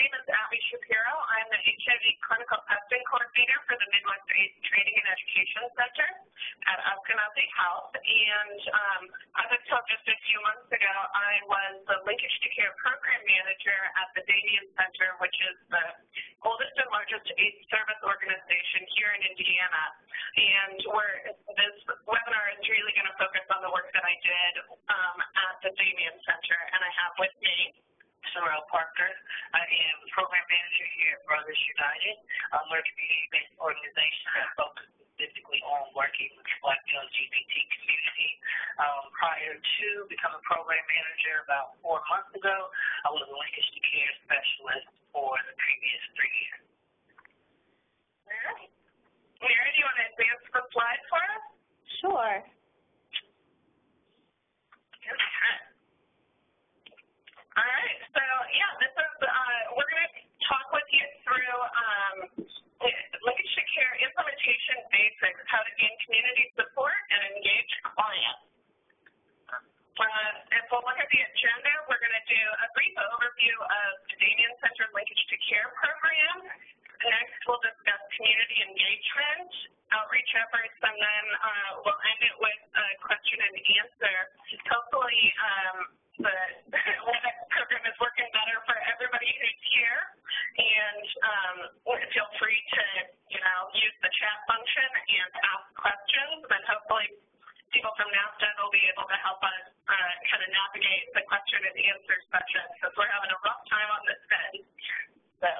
name is Abbe Shapiro. I'm the HIV Clinical Testing Coordinator for the Midwest AIDS Training and Education Center at Eskenazi Health. And um, up until just a few months ago, I was the Linkage to Care Program Manager at the Damien Center, which is the oldest and largest AIDS service organization here in Indiana. And we're, this webinar is really going to focus on the work that I did um, at the Damien Center. And I have with me Terrell Parker. I am program manager here at Brothers United. Um, we're a community-based organization that focuses specifically on working with the Black LGBT community. Um, prior to becoming a program manager about four months ago, I was a linkage to care specialist for the previous three years. All right. Mary, do you want to advance the slide for us? Sure. Okay. All right. So, yeah, this is, uh, we're going to talk with you through um, linkage to care implementation basics, how to gain community support and engage clients. Uh, if we'll look at the agenda, we're going to do a brief overview of the Damien Center Linkage to Care program. Next, we'll discuss community engagement, outreach efforts, and then uh, we'll end it with a question and answer. Hopefully, um, the WebEx program is working better for everybody who's here, and um, feel free to, you know, use the chat function and ask questions, and hopefully people from NASTAD will be able to help us uh, kind of navigate the question and answer session, because we're having a rough time on this end. So,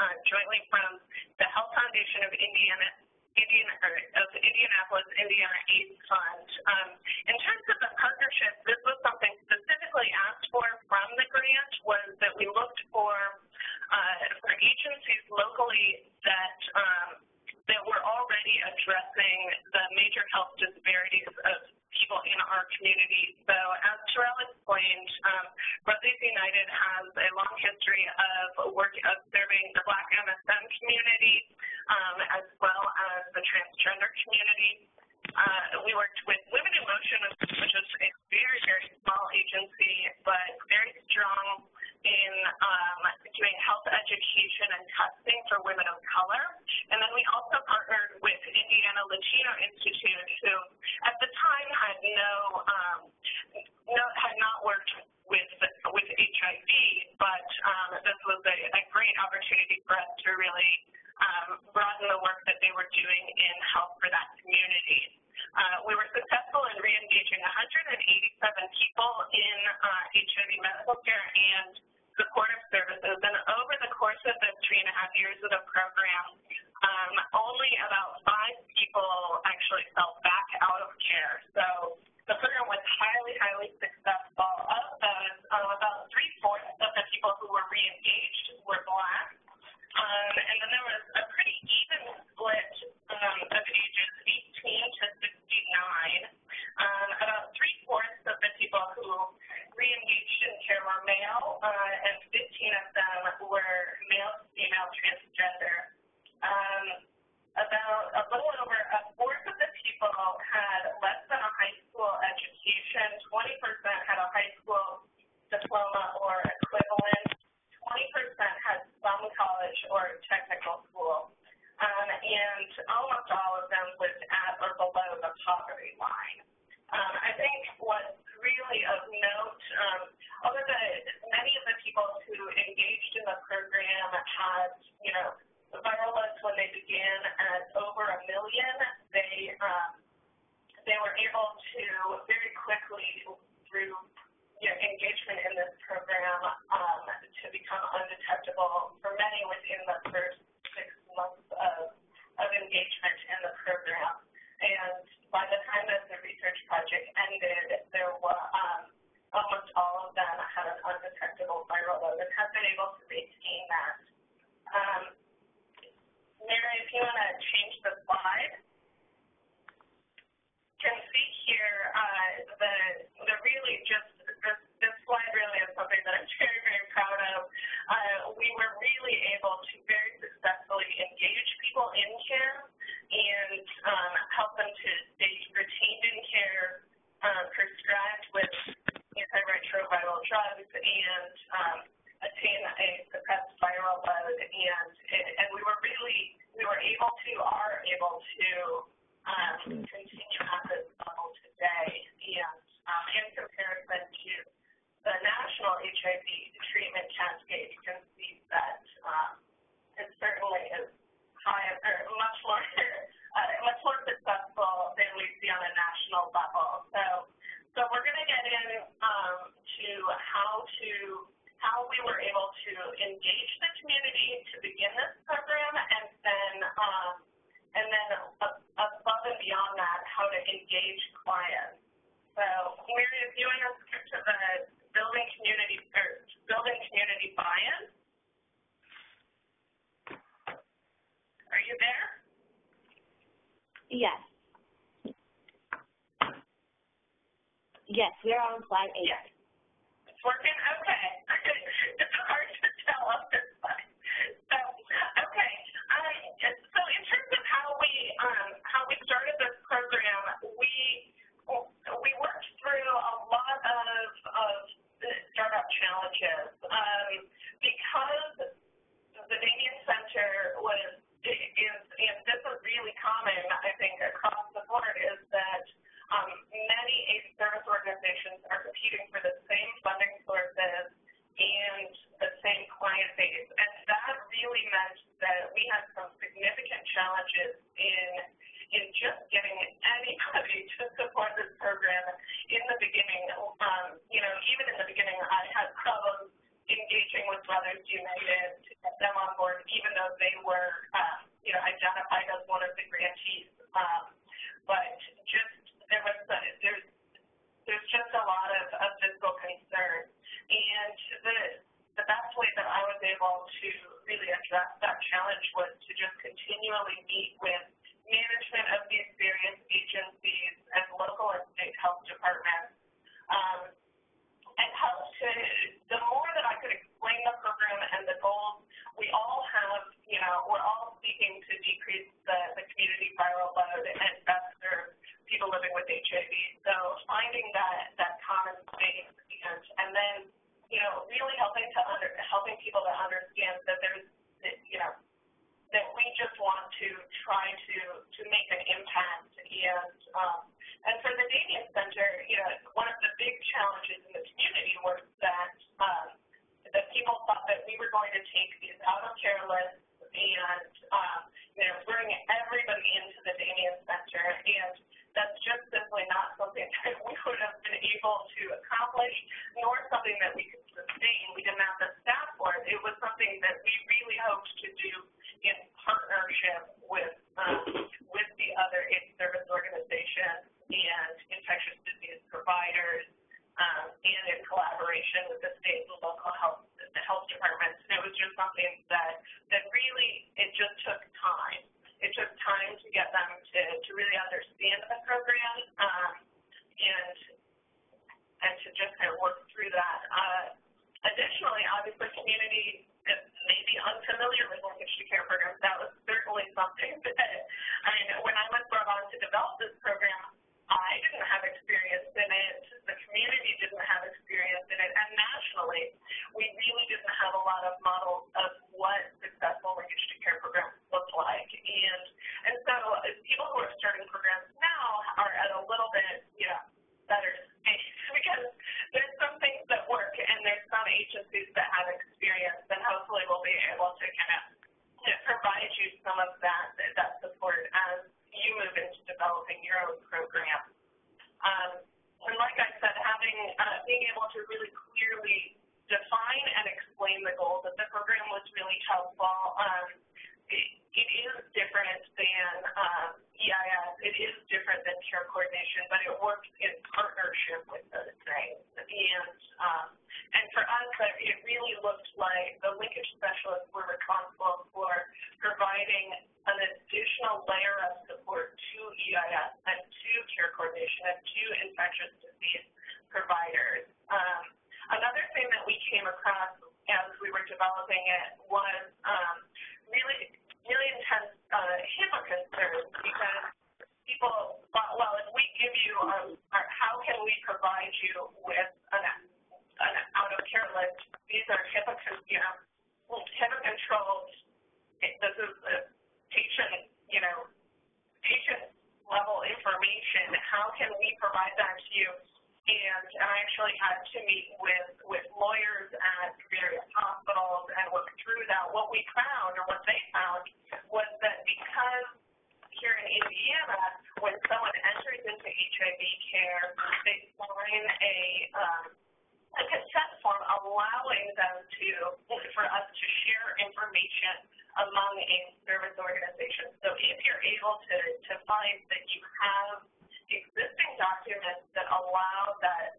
uh, jointly from the Health Foundation of Indiana Indian, or of Indianapolis Indiana AIDS Fund. Um, over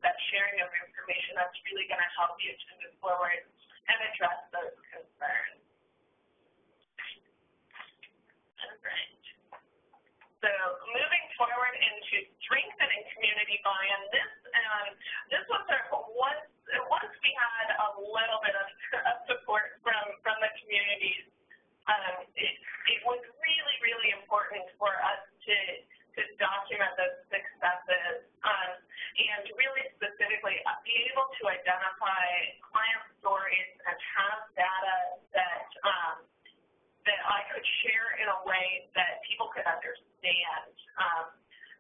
that, sharing of information that's really going to help you to move forward and address those concerns. So moving forward into strengthening community buy-in, this um, this was our once once we had a little bit of, of support from from the communities, um, it, it was really really important for us to to document those successes. Um, and really specifically uh, be able to identify client stories and have data that um, that I could share in a way that people could understand. Um,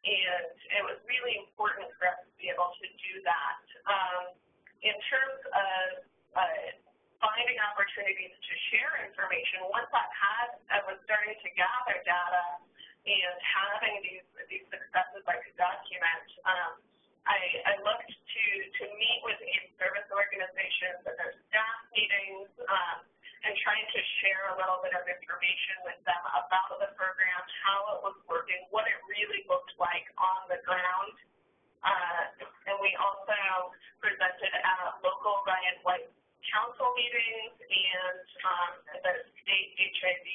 and it was really important for us to be able to do that. Um, in terms of uh, finding opportunities to share information, once I had, I was starting to gather data and having these, these successes I could document, um, I, I looked to, to meet with in-service organizations at their staff meetings um, and trying to share a little bit of information with them about the program, how it was working, what it really looked like on the ground. Uh, and we also presented at local Ryan White Council meetings and um, the state HIV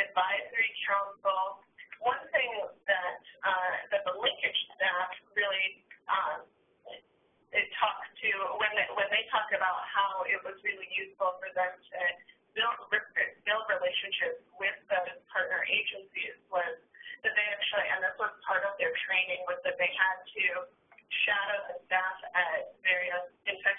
Advisory Council. One thing that, uh, that the linkage staff really um, talk to when they, when they talk about how it was really useful for them to build build relationships with those partner agencies was that they actually and this was part of their training was that they had to shadow the staff at various info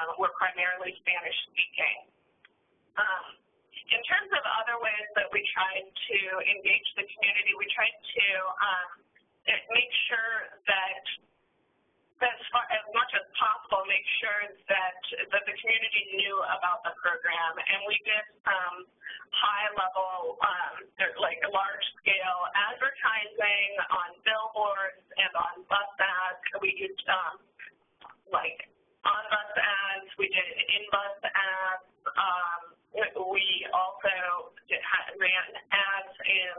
uh, were primarily Spanish speaking. Um, in terms of other ways that we tried to engage the community, we tried to um, make sure that as, far, as much as possible, make sure that that the community knew about the program, and we did some high-level, um, like large-scale advertising on billboards and on bus ads. We used um, like on bus ads. We did in-bus ads. Um, we also did, ran ads in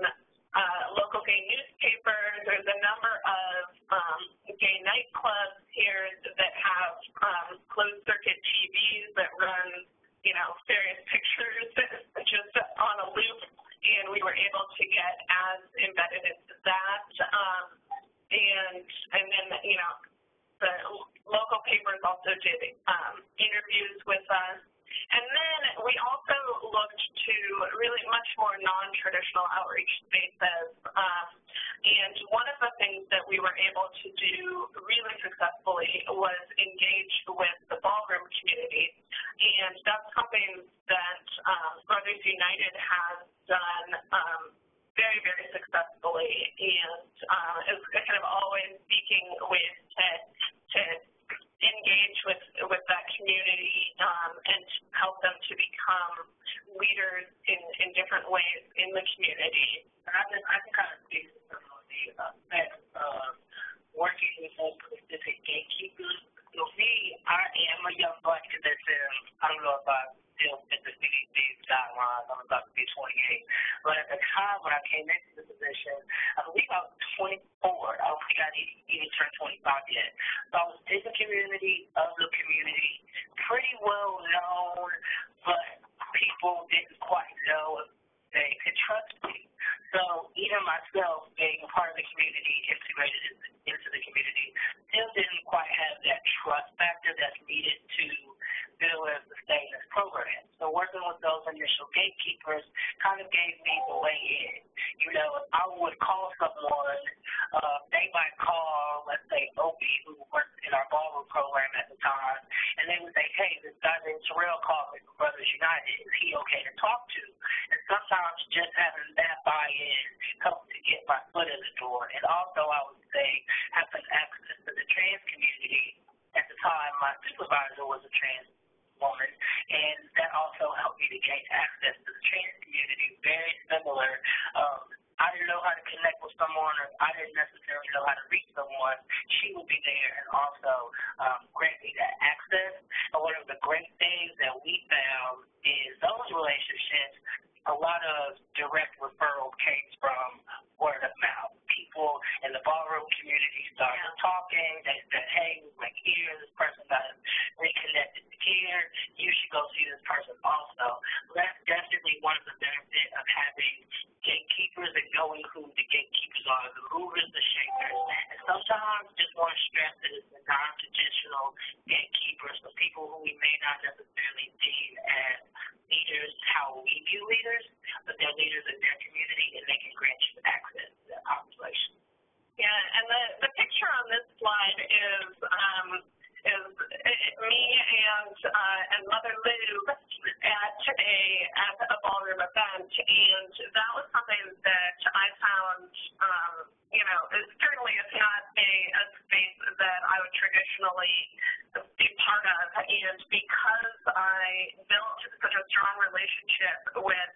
uh, local gay newspapers. There's a number of um, gay nightclubs here that have um, closed-circuit TVs that run, you know, various pictures just on a loop, and we were able to get ads embedded into that. Um, and and then, you know, the local papers also did um, interviews with us and then we also looked to really much more non-traditional outreach spaces. Um, and one of the things that we were able to do really successfully was engage with the ballroom community. And that's something that um, Brothers United has done um, very, very successfully and um, is kind of always seeking ways to, to engage with with that community um, and help them to become leaders in, in different ways in the community. I can I can kind of speak of the effects of working with those specific gatekeepers. So me, I am a young black citizen. I don't know if I still fit the Guidelines. I'm about to be 28. But at the time when I came into the position, I believe I was 24. I don't think I even turned 25 yet. So I was in the community, of the community, pretty well known, but people didn't quite know if they could trust me. So even myself being part of the community, integrated into the community, still didn't quite have that trust factor that's needed to build and sustain this program. So working with those initial gatekeepers kind of gave me the way in. You know, I would call someone, uh, they might call, let's say, Opie, who worked in our ballroom program at the time, and they would say, hey, this guy named Terrell called me Brothers United. Is he okay to talk to? And sometimes just having that buy-in helps to get my foot in the door. And also, I would say, having access to the trans community. At the time, my supervisor was a trans woman, and that also helped me to gain access to the trans community. Very similar. Um, I didn't know how to connect with someone, or I didn't necessarily know how to reach someone. She would be there and also um, grant me that access. And one of the great things that we found is those relationships. A lot of direct referrals came from word of mouth. People in the ballroom community started yeah. talking. They said, hey, went here. This person got reconnected here. You should go see this person also. That's definitely one of the benefits of having gatekeepers and knowing who the gatekeepers are, the movers, the shakers. And sometimes just want to stress that it's a non-traditional gatekeepers, the people who we may not necessarily deem as leaders how we view leaders, but they're leaders in their community and they can grant you access to that population. Yeah, and the, the picture on this slide is um, is me and uh, and Mother Lou at a at a ballroom event, and that was something that I found, um, you know, certainly it's not a, a space that I would traditionally be part of, and because I built such a strong relationship with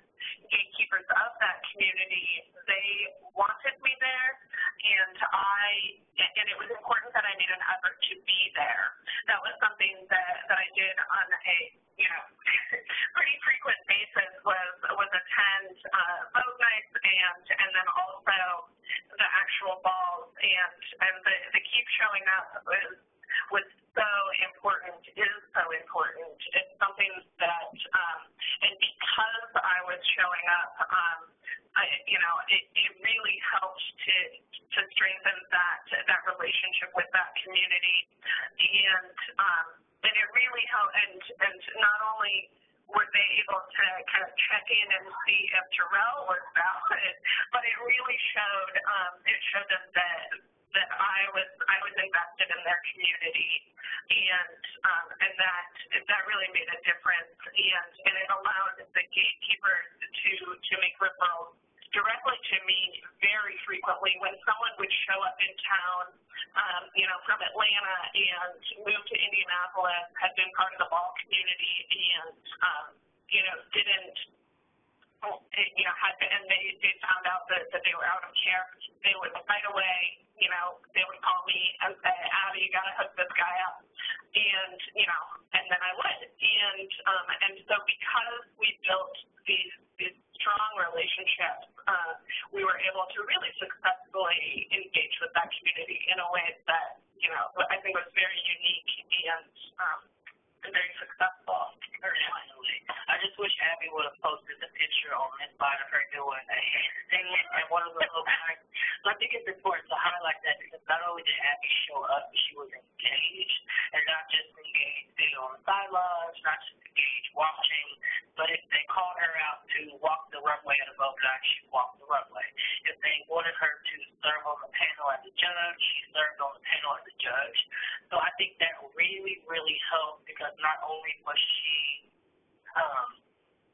gatekeepers of that community, they wanted me there, and I and it was important that I made an effort to be there. That was something that that I did on a you know pretty frequent basis was was attend uh, vogue nights and and then also the actual balls and and the the keep showing up was was so important is so important. It's something that um, and because I was showing up, um, I, you know, it, it really helped to to strengthen that that relationship with that community, and um, and it really helped. And and not only were they able to kind of check in and see if Terrell was valid, but it really showed um, it showed them that that I was I was invested in their community, and um, and that that really made a difference, and and it allowed the gatekeepers to to make referrals directly to me very frequently when someone would show up in town, um, you know, from Atlanta and move to Indianapolis, had been part of the ball community, and um, you know didn't you know, had and they, they found out that, that they were out of care, they would right away, you know, they would call me and say, Abbe, you gotta hook this guy up. And, you know, and then I would. And um and so because we built these these strong relationships, uh, we were able to really successfully engage with that community in a way that, you know, I think was very unique and um and very successful. Finally, I just wish Abbe would have posted the picture on this side of her doing a handstand and one of the little guys. So I think it's important to highlight that because not only did Abbe show up, she was engaged and not just engaged sitting on the sidelines, not just engaged watching, but if they called her out to walk the runway at a vogue night, she walked the runway. If they wanted her to serve on the panel as a judge, she served on the panel as a judge. So I think that really, really helped because not only was she um,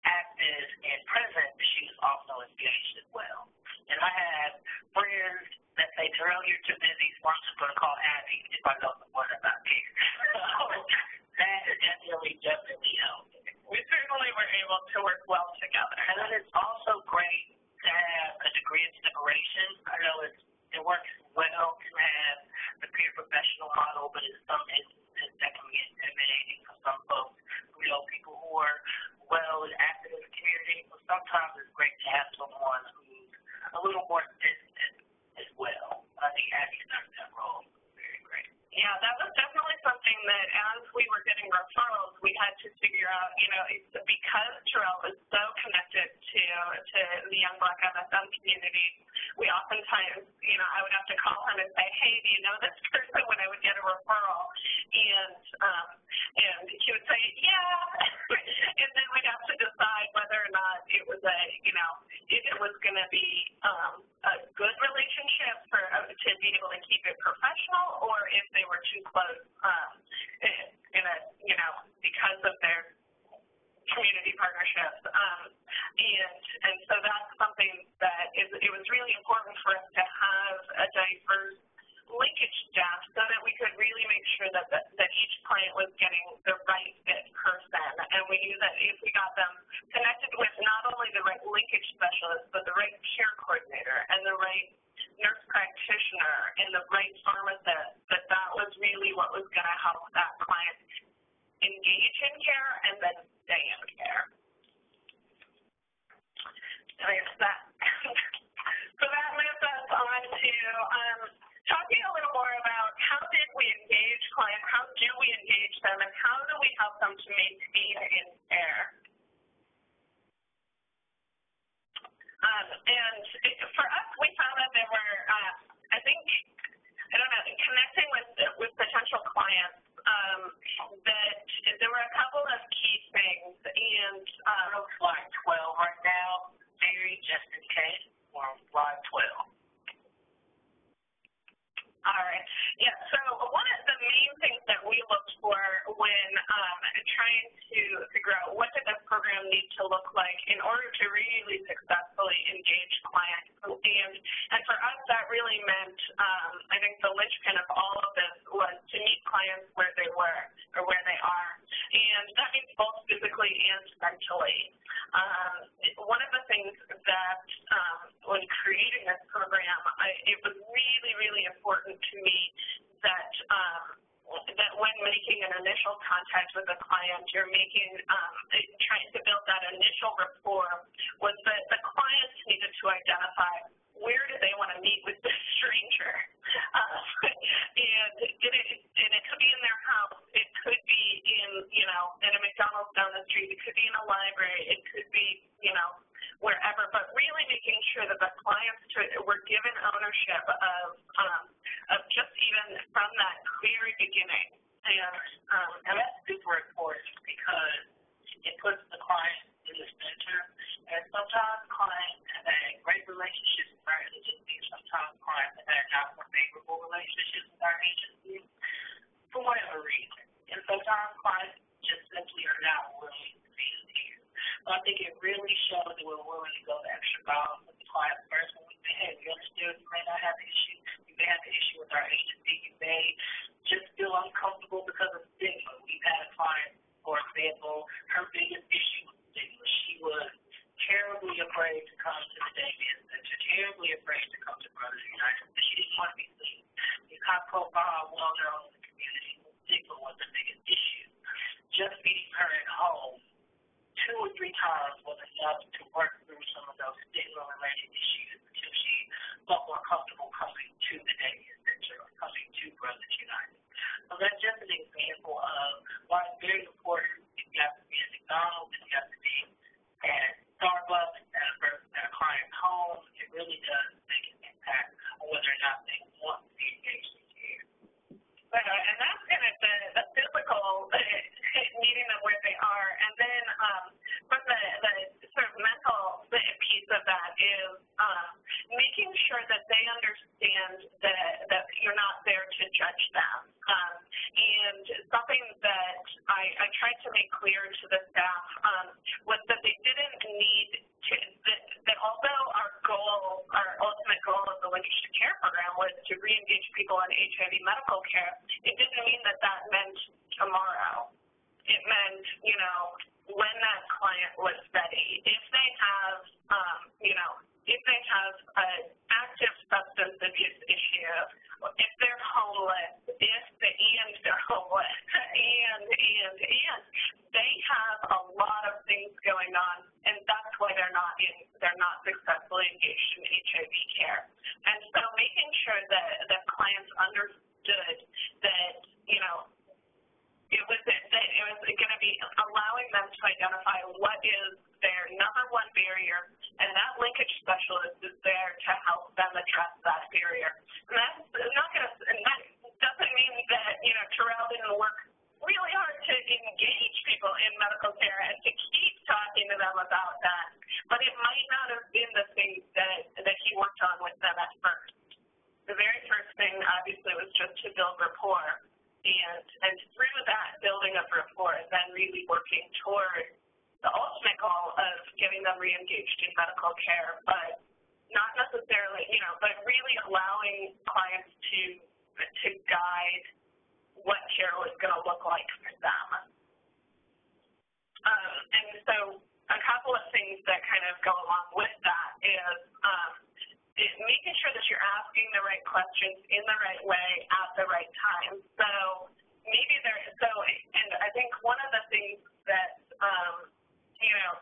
active and present, she was also engaged as well. And I have friends that say, Terrell, you're too busy, so I'm just going to call Abbe if I know someone about here. So that definitely, definitely helped. We certainly were able to work well together. And then it's also great to have a degree of separation. I know it's, it works well to have the peer professional model, but in some instances that can be intimidating for some folks. We know people who are well active in the community, but sometimes it's great to have someone who's a little more distant as well. I think Abbe served that role. Yeah, that was definitely something that as we were getting referrals, we had to figure out, you know, because Terrell was so connected to to the young black MSM community, we oftentimes, you know, I would have to call him and say, hey, do you know this person when I would get a referral? And um, and he would say, yeah. and then we'd have to decide whether or not it was a, you know, if it was going to be um, a good relationship for uh, to be able to keep it professional, or if they were too close, um, in a, you know, because of their community partnerships. Um, and and so that's something that is it was really important for us to have a diverse linkage staff so that we could really make sure that the, that each client was getting the right fit person. And we knew that if we got them connected with not only the right linkage specialist, but the right care coordinator and the right nurse practitioner and the right pharmacist, that that was really what was going to help that client engage in care and then stay in care. There's that. so that moves us on to um, talking a little more about how did we engage clients, how do we engage them, and how do we help them to make data in fair. Um, and it, for us, we found that there were, uh, I think, I don't know, connecting with, with potential clients, um, that there were a couple of key things, and uh, um, slide 12 right now, Mary, just in case, we're on slide 12. All right. Yeah, so one of the main things that we looked for when um, trying to figure out what did this program need to look like in order to really successfully engage clients. And, and for us, that really meant, um, I think the linchpin of all of this was to meet clients where they were or where they are. And that means both physically and mentally. Um, one of the things that um, when creating this program, I, it was really, really important to me that um, that when making an initial contact with a client, you're making um, trying to build that initial rapport was that the clients needed to identify where do they want to meet with this stranger, uh, and it, and it could be in their house, it could be in you know in a McDonald's down the street, it could be in a library, it could be you know wherever, but really making sure that the clients were given ownership of um, of just even from that very beginning. And, um, and that's super important because it puts the client in the center. And sometimes clients have had great relationships with our agency. Sometimes clients have had not more favorable relationships with our agency for whatever reason. And sometimes clients just simply are not willing to. So I think it really shows that we're willing to go the extra mile with the client first when we say, hey, we understand you may not have an issue. You may have an issue with our agency. You may just feel uncomfortable because of stigma. We've had a client, for example, her biggest issue was stigma. She was terribly afraid to come to the Damien Center, terribly afraid to come to Brothers United. She didn't want to be seen. These high profile, well known in the community, stigma was the biggest issue. Just meeting her at home two or three times was enough to work through some of those stigma related issues until she felt more comfortable coming to the Damien Center or coming to Brothers United. So that's just an example of why it's very important if you have to be at McDonald's, if you have to be at Starbucks, at a, at a client's home, it really does make an impact on whether or not they want to be engaged in care. But, uh, and that's kind of the, the physical meeting them where they are. And then um, from the, the sort of mental piece of that is um, making sure that they understand that, that you're not there to judge them. Um, and something that I, I tried to make clear to the staff um, was that they didn't need to, that, that although our goal, our ultimate goal of the Linkage to Care Program was to re-engage people in HIV medical care, it didn't mean that that meant tomorrow. It meant, you know, when that client was ready. If they have, um, you know, if they have an active substance abuse issue, if they're homeless, if the and they're homeless, and and and they have a lot of things going on, and that's why they're not in they're not successfully engaged in HIV care. And so making sure that that clients understood that you know it was that it was going to be allowing them to identify what is their number one barrier, and that linkage specialist is there to help them address that barrier. And that's not going to, and that doesn't mean that, you know, Terrell didn't work really hard to engage people in medical care and to keep talking to them about that. But it might not have been the thing that, that he worked on with them at first. The very first thing, obviously, was just to build rapport and and through that building of rapport, then really working toward the ultimate goal of getting them reengaged in medical care, but not necessarily, you know, but really allowing clients to to guide what care was going to look like for them. Um, and so a couple of things that kind of go along with that is um, is making sure that you're asking the right questions in the right way at the right time. So maybe there, so, and I think one of the things that, um, you know,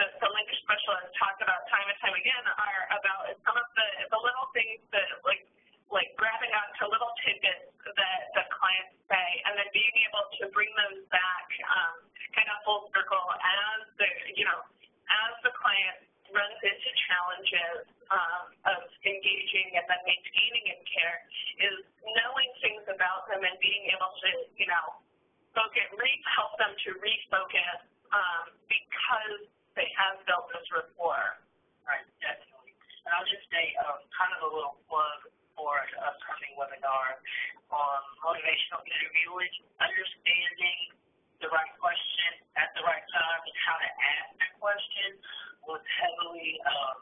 the, the linkage specialists talk about time and time again are about some of the, the little things that, like, like grabbing onto little tidbits that, that clients say, and then being able to bring those back um, kind of full circle as the, you know, as the client runs into challenges um, of engaging and then maintaining in care is knowing things about them and being able to, you know, focus, re- help them to refocus um, because they have built this rapport. Right, definitely. And I'll just say um, kind of a little plug for the upcoming webinar on motivational interviewing, understanding the right question at the right time and how to ask that question was heavily um,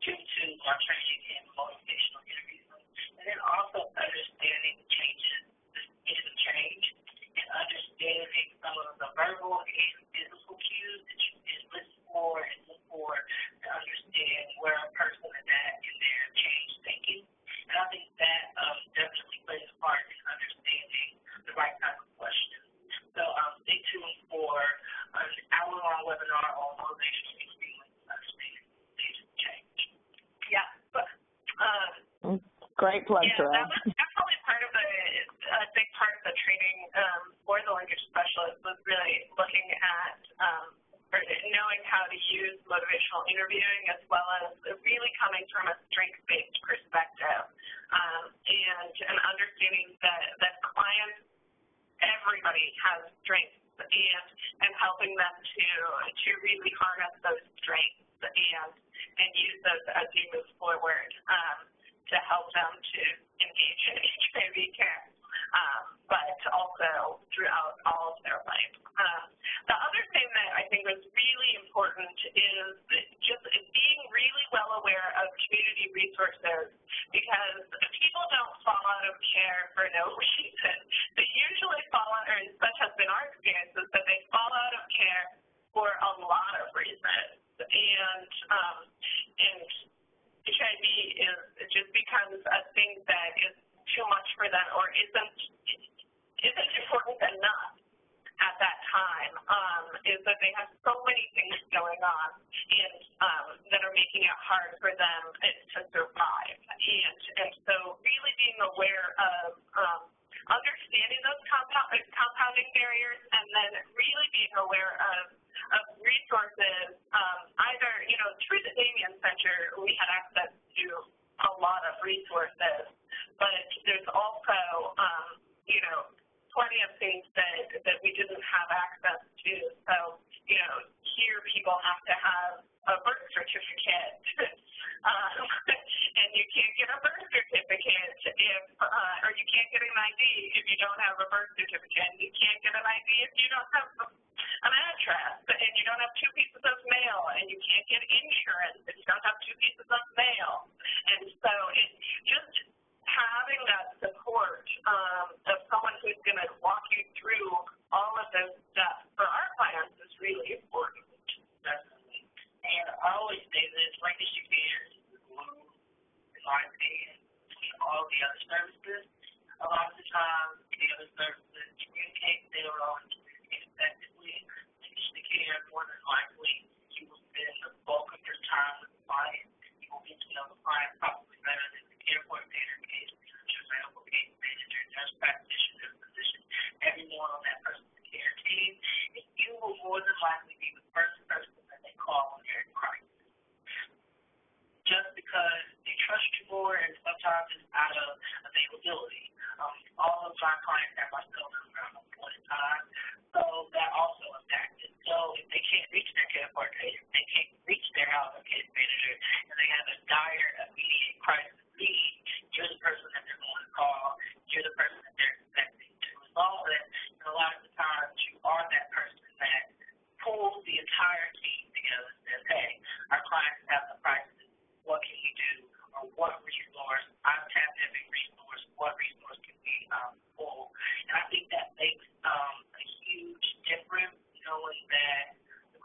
due to my training in motivational interviewing, and then also understanding the changes, the speed of change, and understanding some of the verbal and physical cues that you can listen for and look for to understand where a person is at in their change thinking. And I think that um, definitely plays a part plug, Yeah, Terrell. that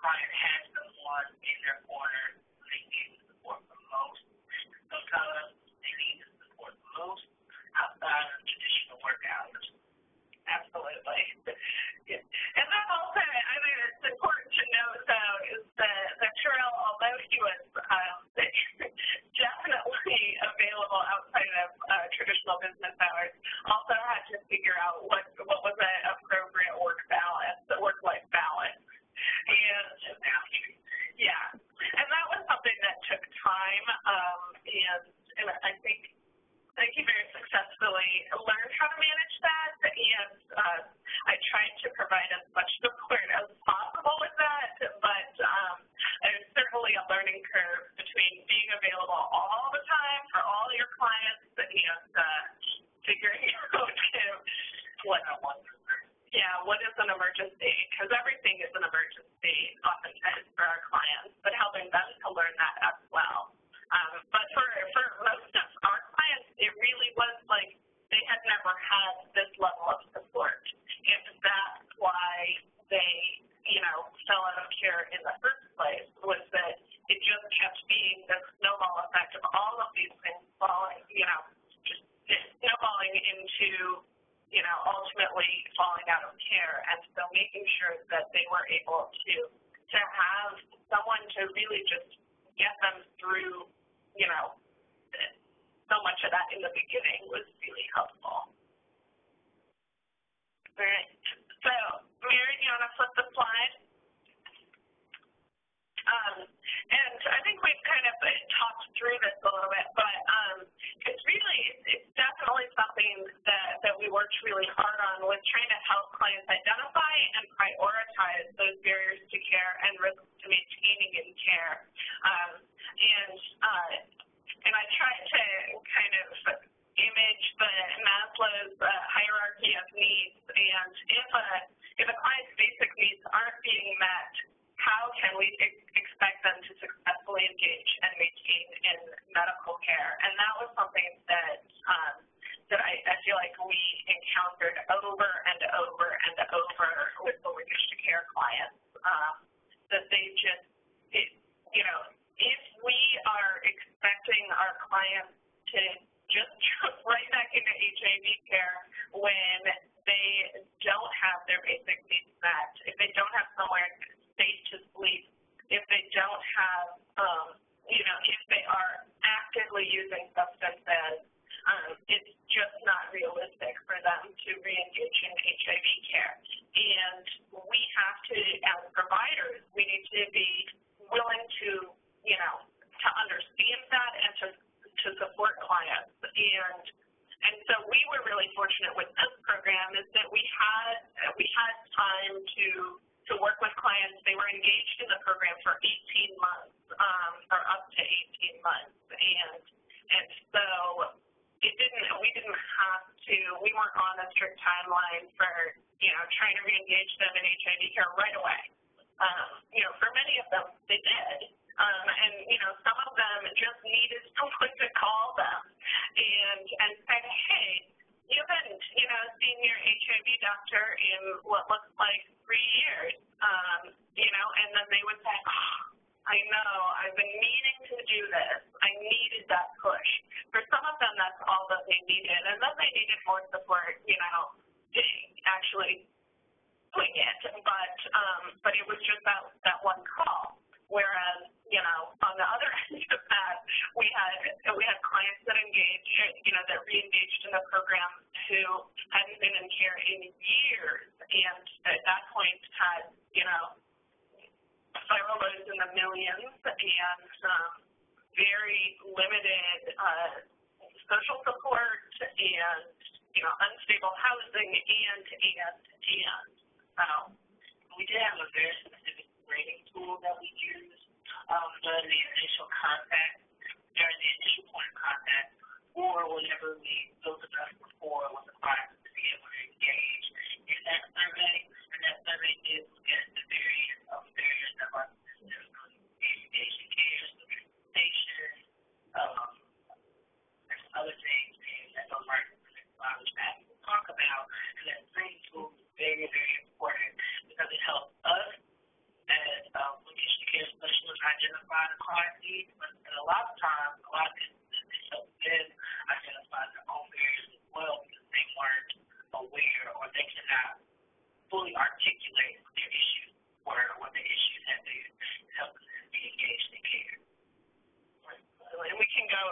the client has someone in their corner who they need the support the most. Sometimes they need the support the most outside of traditional work hours. Absolutely. Yeah. And then also, I mean, it's important to note, though, is that, that Terrell, although he was um, definitely available outside of uh, traditional business hours, also had to figure out what what was an appropriate work balance, the work-life balance. And yeah, and that was something that took time, um, and and I think I think he very successfully learned how to manage that, and uh, I tried to provide as much support as possible with that, but um, there's certainly a learning curve between being available all the time for all your clients and uh, figuring out what yeah, what is an emergency? Because everything is an emergency oftentimes for our clients, but helping them to learn that as well. Um, but for, for most of our clients, it really was like they had never had this level of support. And that's why they, you know, fell out of care in the first place, was that it just kept being this snowball effect of all of these things falling, you know, just snowballing into, you know, ultimately falling out of care. And so making sure that they were able to, to have someone to really just get them through, you know, so much of that in the beginning was really helpful. All right. So, Mary, do you want to flip the slide? Um, and I think we've kind of talked through this a little bit, but um, it's really, it's definitely something that, that we worked really hard on was trying to help clients identify and prioritize those barriers to care and risks to maintaining in care. Um, and, uh, and I tried to kind of image the Maslow's uh, hierarchy of needs, and if a, if a client's basic needs aren't being met, how can we expect them to successfully engage and maintain in medical care? And that was something that um, that I, I feel like we encountered over and over and over with the Wish to Care clients. Um, that they just, it, you know, if we are expecting our clients to just jump right back into HIV care when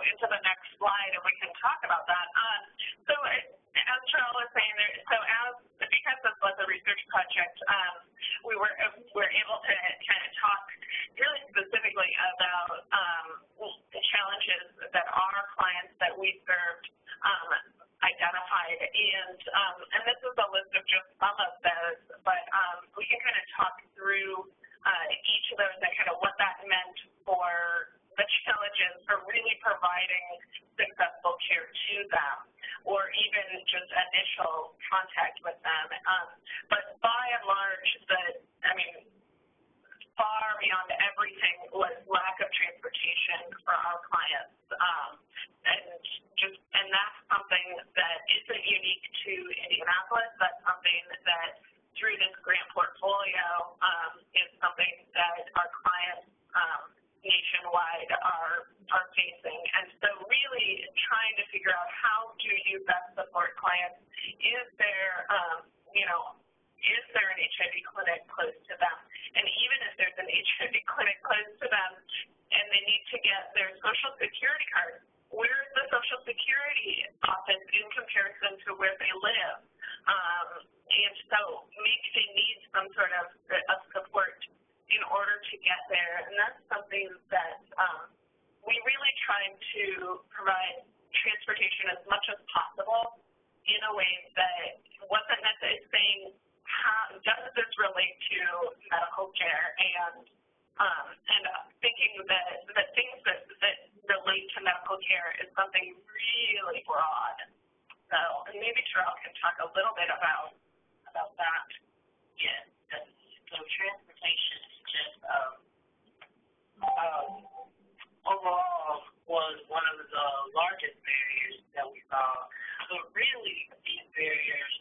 into the next slide and we can talk about that. Um, so as Cheryl was saying, there, so as because this was a research project, um, we were we were able to kind of talk really specifically about um, the challenges that our clients that we served um, identified, and um, and this is a list of just some of those, but um, we can kind of talk through uh, each of those and kind of what that meant for the challenges for really providing successful care to them or even just initial contact with them. Um, but by and large, the, I mean, far beyond everything was lack of transportation for our clients. Um, and just, and that's something that isn't unique to Indianapolis. That's something that through this grant portfolio um, is something that our clients um, nationwide are are facing. And so really trying to figure out how do you best support clients. Is there, um, you know, is there an HIV clinic close to them? And even if there's an HIV clinic close to them and they need to get their social security card where's the Social Security office in comparison to where they live? Um, and so maybe they need some sort of, of support in order to get there. And that's something that um, we really try to provide transportation as much as possible in a way that wasn't necessarily saying how does this relate to medical care and um, and thinking that that things that, that relate to medical care is something really broad. So and maybe Terrell can talk a little bit about about that. Yeah. So transportation just um, um, overall was one of the largest barriers that we saw. But really, these barriers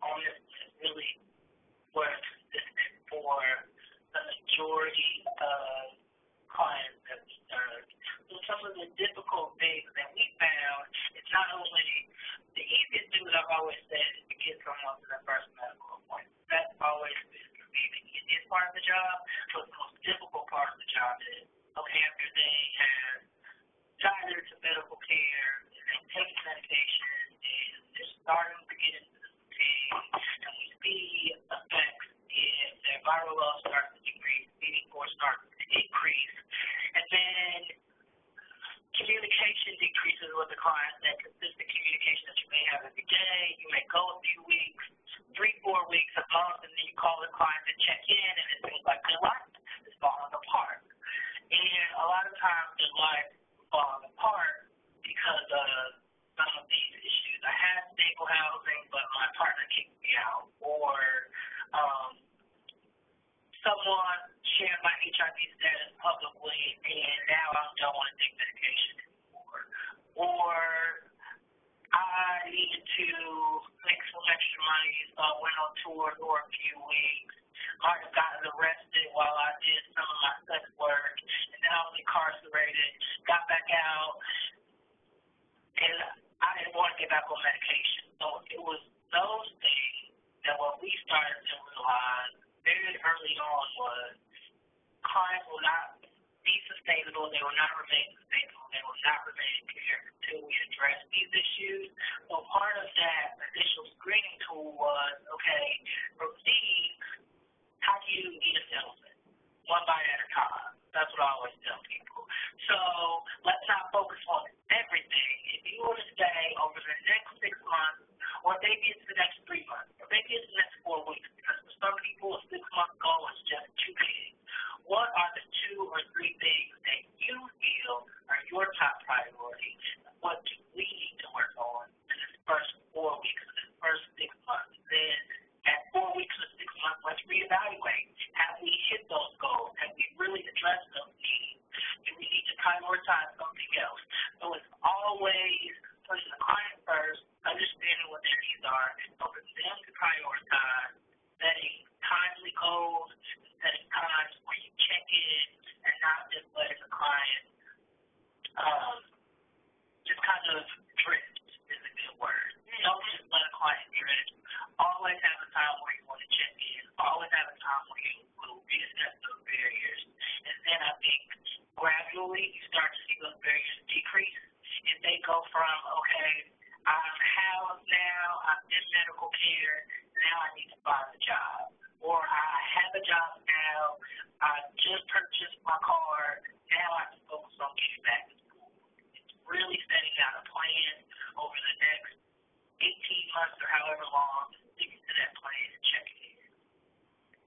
on this really were consistent for the majority of clients that we served. So some of the difficult things that we found is not only the easiest thing that I've always said is to get someone to their first medical appointment. That's always been me the easiest part of the job, but the most difficult part of the job is okay after they have gotten into medical care and they're taking medication and they're starting to get into the fatigue and we see effects in their viral load starts to decrease, CD4 starts to increase, and then communication decreases with the client, that consistent communication that you may have every day. You may go a few weeks, three, four weeks, a month, and then you call the client to check in, and it seems like their life is falling apart. And a lot of times their life falling apart because of some of these issues. I had stable housing, but my partner kicked me out, or um, someone shared my HIV status publicly, and now I don't want to take medication anymore. Or I needed to make some extra money, so I went on tour for a few weeks. I have gotten arrested while I did some of my sex work, and then I was incarcerated, got back out, and I months or however long, sticking to that plan and checking in.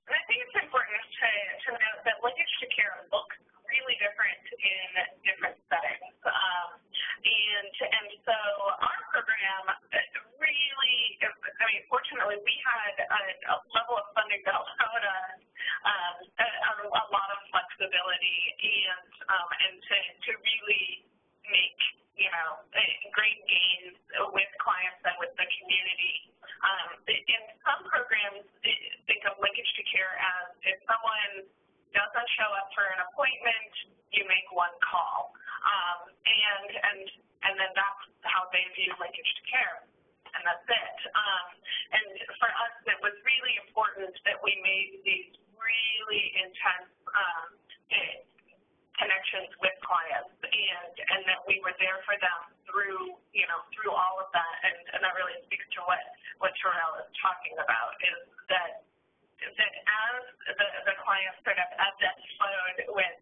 And I think it's important to, to note that linkage to care looks really different in different settings. Um, and, and so our program really, I mean, fortunately, we had a, a level of funding that allowed us um, a, a lot of flexibility and, um, and to, to really make, you know, great gains with clients and with the community. Um, in some programs, think of linkage to care as if someone doesn't show up for an appointment, you make one call. Um, and, and, and then that's how they view linkage to care. And that's it. Um, and for us, it was really important that we made these really intense um, connections with clients and, and that we were there for them through, you know, through all of that. And, and that really speaks to what, what Terrell is talking about is that, that as the, the client sort of ebbed and flowed with,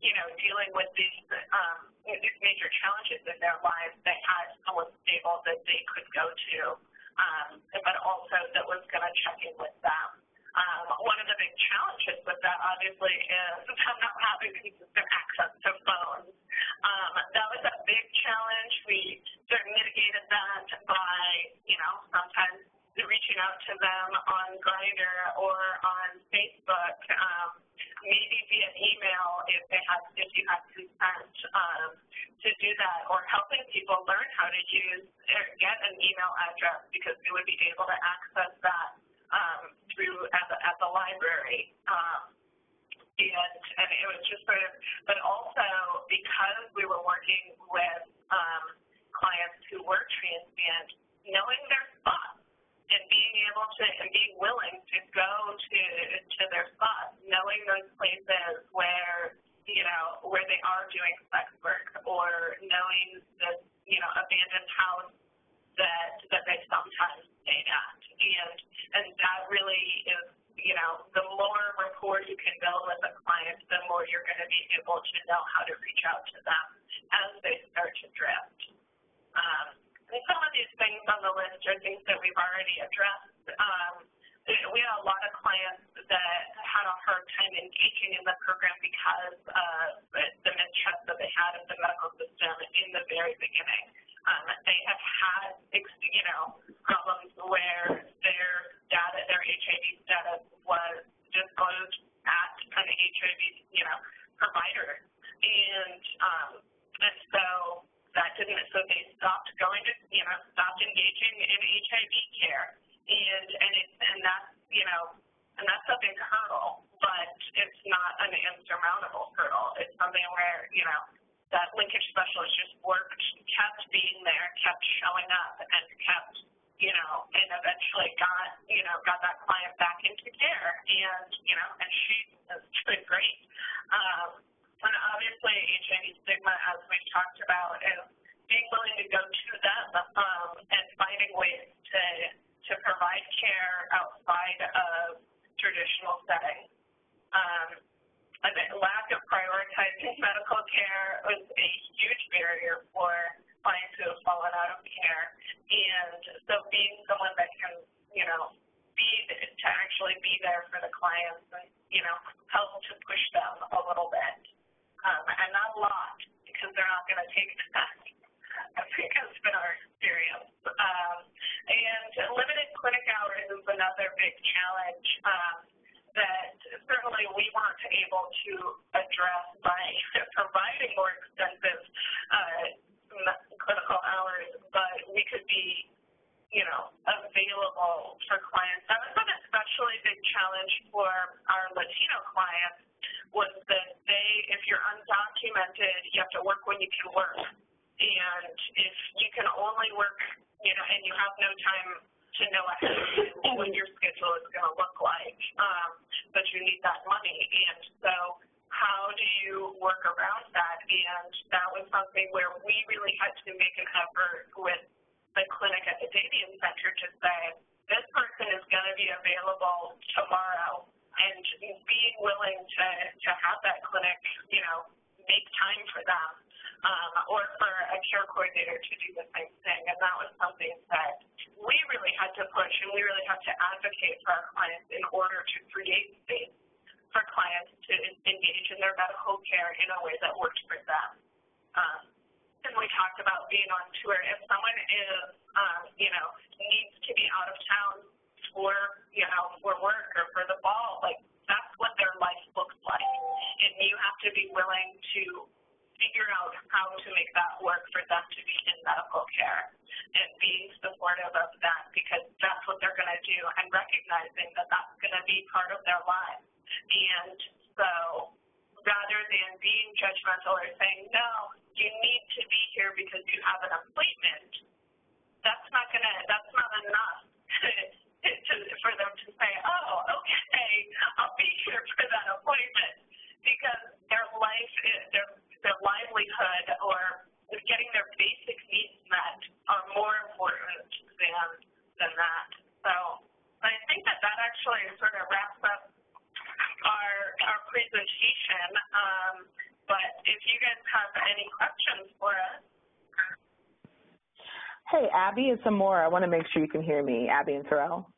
you know, dealing with these, um, these major challenges in their lives, they had someone stable that they could go to, um, but also that was going to check in with them. Um, one of the big challenges with that, obviously, is them not having consistent access to phones. Um, that was a big challenge. We sort of mitigated that by, you know, sometimes reaching out to them on Grindr or on Facebook, um, maybe via email if they have if you have consent um, to do that, or helping people learn how to use or get an email address because they would be able to access that traditional settings. Um, lack of prioritizing medical care was a huge barrier for clients who have fallen out of care. And so being someone that can, you know, be to actually be there for the clients and, you know, help to push them a little bit um, and not a lot because they're not going to take that. I think has been our experience. Um, and limited clinic hours is another big challenge um, that certainly we weren't able to address by providing more extensive uh, clinical hours, but we could be, you know, available for clients. That was an especially big challenge for our Latino clients was that they, if you're undocumented, you have to work when you can work. And if you can only work, you know, and you have no time to know ahead of time what your schedule is going to look like, um, but you need that money. And so how do you work around that? And that was something where we really had to make an effort with the clinic at the Damien Center to say, this person is going to be available tomorrow and being willing to, to have that clinic, you know, make time for them, um, or for a care coordinator to do the same thing. And that was something that we really had to push and we really had to advocate for our clients in order to create space for clients to engage in their medical care in a way that worked for them. Um, and we talked about being on tour. If someone is, um, you know, needs to be out of town for, you know, for work or for the ball, like that's what their life looks like. And you have to be willing to figure out how to make that work for them to be in medical care and being supportive of that because that's what they're going to do and recognizing that that's going to be part of their lives. And so rather than being judgmental or saying, no, you need to be here because you have an appointment, that's not going to, that's not enough to, for them to say, oh, okay, I'll be here for that appointment because their life, is, their, their livelihood or getting their basic needs met are more important than, than that. So I think that that actually sort of wraps up our, our presentation. Um, but if you guys have any questions for us. Hey, Abbe, it's Amora. I want to make sure you can hear me, Abbe and Terrell.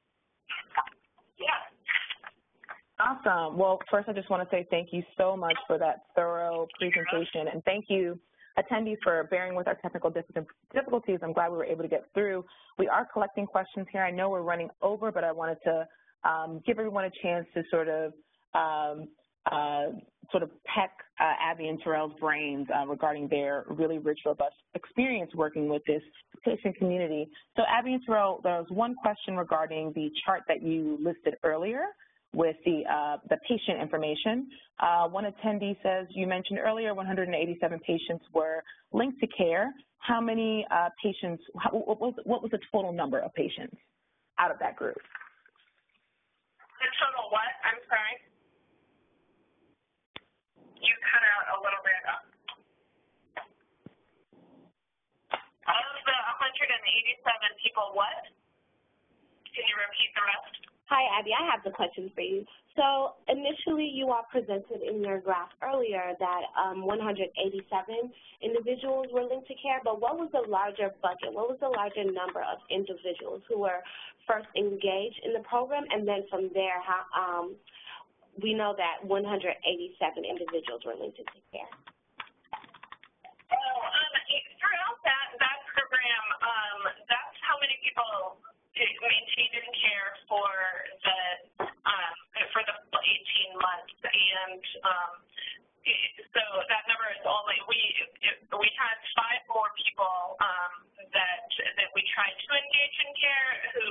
Yeah. Awesome. Well, first I just want to say thank you so much for that thorough presentation, and thank you attendees for bearing with our technical difficulties. I'm glad we were able to get through. We are collecting questions here. I know we're running over, but I wanted to um, give everyone a chance to sort of um, uh, sort of peck uh, Abbe and Terrell's brains uh, regarding their really rich, robust experience working with this patient community. So Abbe and Terrell, there was one question regarding the chart that you listed earlier with the, uh, the patient information. Uh, one attendee says, you mentioned earlier 187 patients were linked to care. How many uh, patients, how, what, was, what was the total number of patients out of that group? The total what? I'm sorry. You cut out a little bit. Of the 187 people, what? Can you repeat the rest? I have the question for you. So initially, you all presented in your graph earlier that um, 187 individuals were linked to care, but what was the larger bucket? What was the larger number of individuals who were first engaged in the program, and then from there, how, um, we know that 187 individuals were linked to care? Maintained in care for the um, for the 18 months, and um, so that number is only we we had five more people um, that that we tried to engage in care who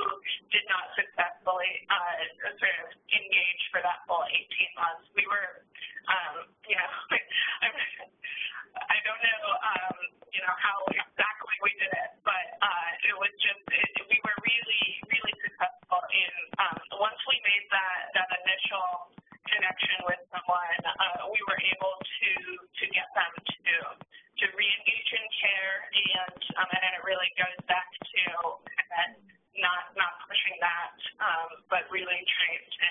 did not successfully uh, sort of engage for that full 18 months. We were, um, you know, I don't know, um, you know how exactly we did it, but uh, it was just it, we were really really successful. In um, once we made that that initial connection with someone, uh, we were able to to get them to to re-engage in care, and um, and then it really goes back to not not pushing that, um, but really trying to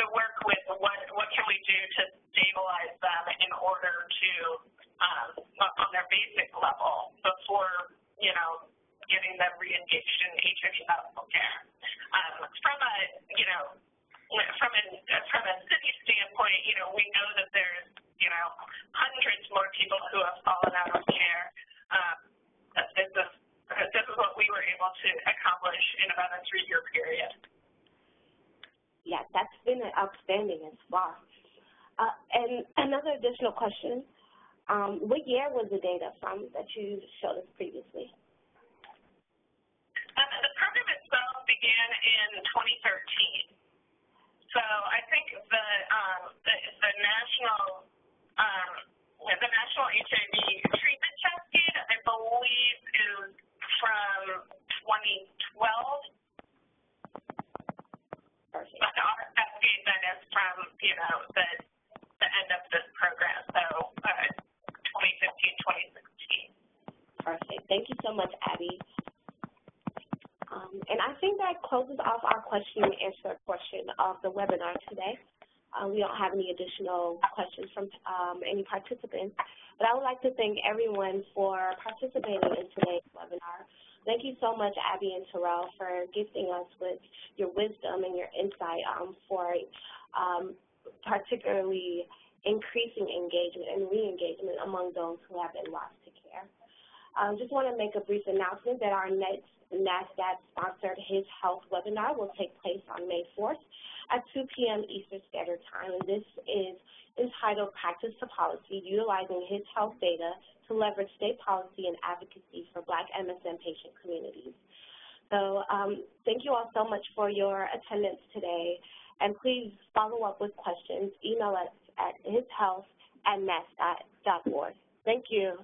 to work with what what can we do to stabilize them in order to um, on their basic level before you know getting them re-engaged in HIV medical care. Um, from a you know from a from a city standpoint, you know, we know that there's you know hundreds more people who have fallen out of care. Um, this, is, this is what we were able to accomplish in about a three-year period. Yes, that's been outstanding as well. Uh, and another additional question, um, what year was the data from that you showed us previously? Um, the program itself began in 2013. So I think the um, the, the national um, the national HIV treatment cascade, I believe, is from 2012. But our then is from you know the the end of this program, so uh, 2015, 2016. Perfect. Thank you so much, Abbe. Um, and I think that closes off our question and answer portion of the webinar today. Uh, we don't have any additional questions from um, any participants, but I would like to thank everyone for participating in today's webinar. Thank you so much, Abbe and Terrell, for gifting us with your wisdom and your insight um, for um, particularly increasing engagement and re-engagement among those who have been lost to care. I um, just want to make a brief announcement that our next NASTAD-sponsored His Health webinar will take place on May 4th at 2 p.m. Eastern Standard Time. And this is entitled Practice to Policy, Utilizing His Health Data to Leverage State Policy and Advocacy for Black MSM Patient Communities. So um, thank you all so much for your attendance today. And please follow up with questions. Email us at hishealth at nastad.org. Thank you.